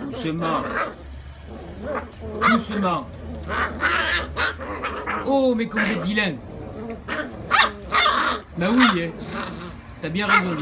Doucement. Doucement. Oh, mais comme vous êtes vilain. Bah oui, hein. T'as bien raison.